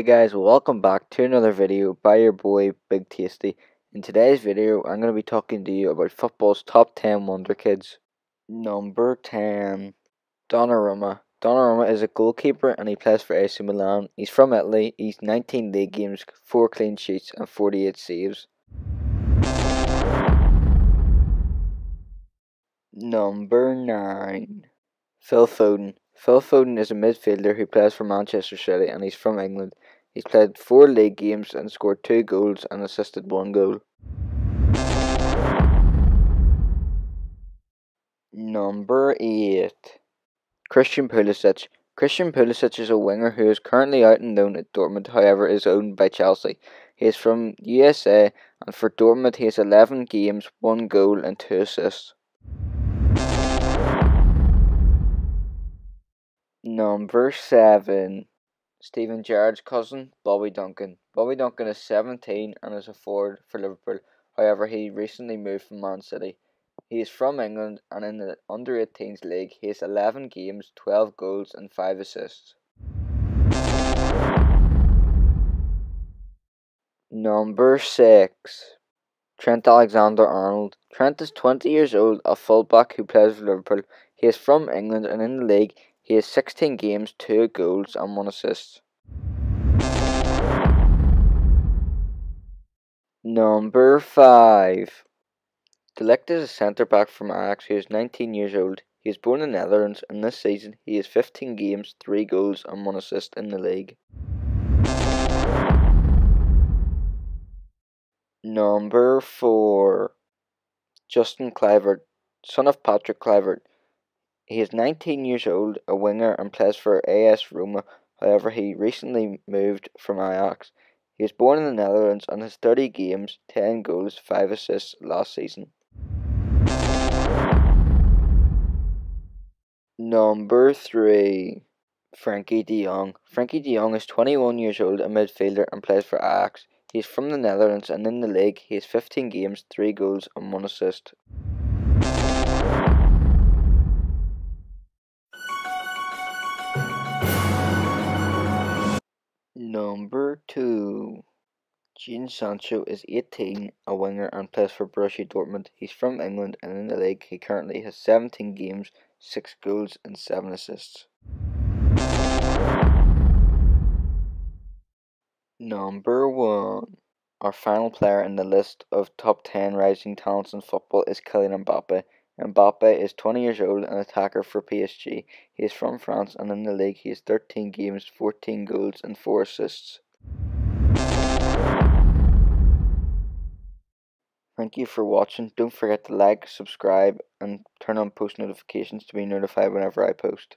Hey guys, welcome back to another video by your boy Big Tasty. In today's video, I'm going to be talking to you about football's top 10 wonder kids. Number 10, Donnarumma. Donnarumma is a goalkeeper and he plays for AC Milan. He's from Italy, he's 19 league games, 4 clean sheets and 48 saves. Number 9, Phil Foden. Phil Foden is a midfielder who plays for Manchester City and he's from England. He's played four league games and scored two goals and assisted one goal. Number 8 Christian Pulisic. Christian Pulisic is a winger who is currently out and loan at Dortmund, however, is owned by Chelsea. He is from USA and for Dortmund he has 11 games, 1 goal, and 2 assists. Number 7 Steven Gerrard's cousin, Bobby Duncan. Bobby Duncan is 17 and is a forward for Liverpool. However, he recently moved from Man City. He is from England and in the under 18s league he has 11 games, 12 goals and 5 assists. Number 6 Trent Alexander Arnold. Trent is 20 years old, a fullback who plays for Liverpool. He is from England and in the league he has 16 games, 2 goals and 1 assist. Number 5. De Ligt is a centre back from Ajax who is 19 years old. He is born in the Netherlands and this season he has 15 games, 3 goals and 1 assist in the league. Number 4. Justin Kluivert, son of Patrick Kluivert. He is 19 years old, a winger, and plays for AS Roma. However, he recently moved from Ajax. He was born in the Netherlands and has 30 games, 10 goals, 5 assists last season. Number 3. Frenkie de Jong. Frenkie de Jong is 21 years old, a midfielder, and plays for Ajax. He is from the Netherlands and in the league he has 15 games, 3 goals, and 1 assist. Number 2 Jadon Sancho is 18, a winger, and plays for Borussia Dortmund. He's from England and in the league he currently has 17 games, 6 goals, and 7 assists. Number 1 Our final player in the list of top 10 rising talents in football is Kylian Mbappe. Mbappe is 20 years old and attacker for PSG. He is from France and in the league he has 13 games, 14 goals and 4 assists. Thank you for watching. Don't forget to like, subscribe and turn on post notifications to be notified whenever I post.